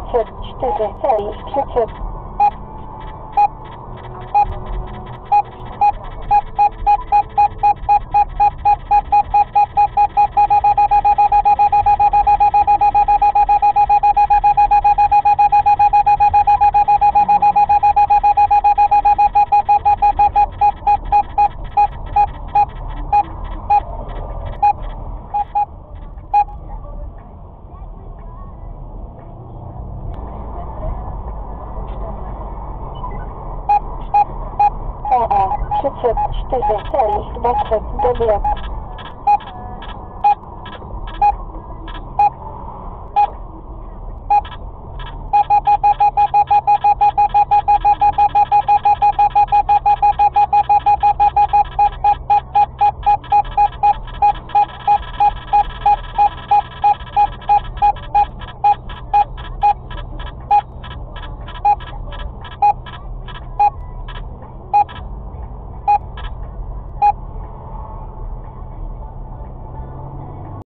777 504 celi, znaczek, dobry.